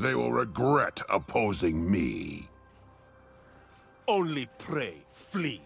They will regret opposing me. Only pray, flee.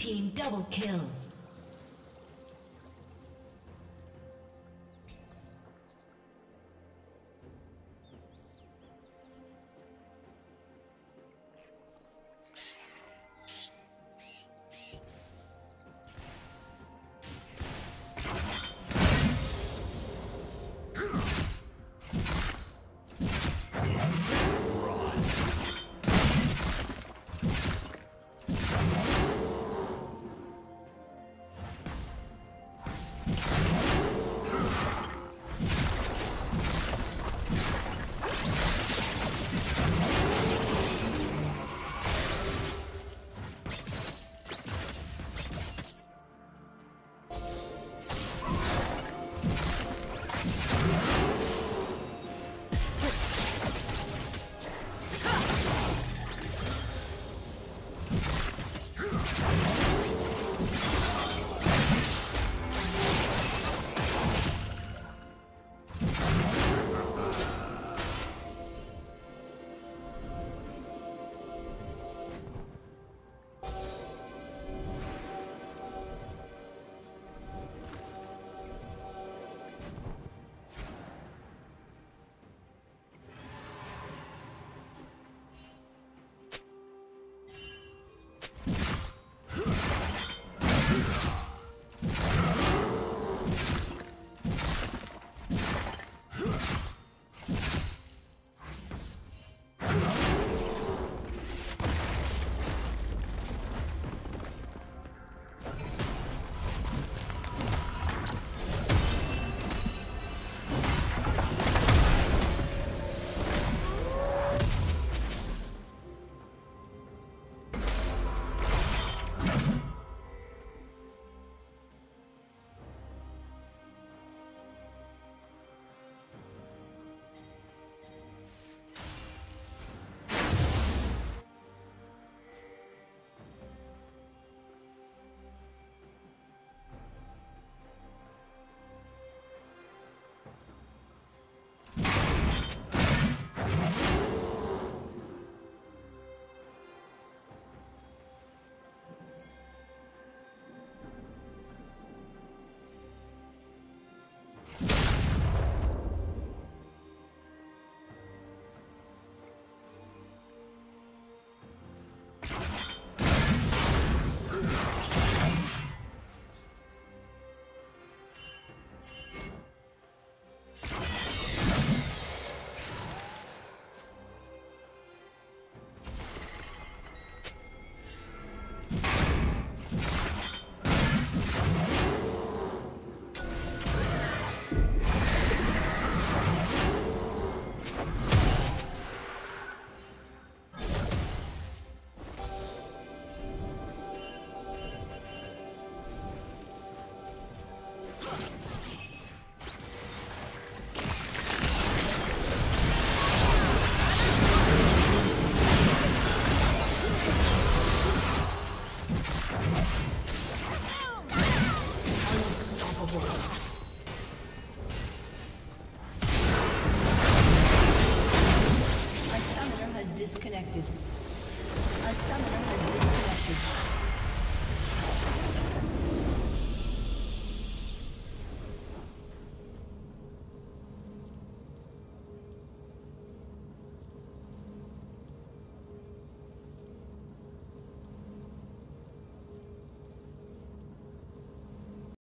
Team double kill.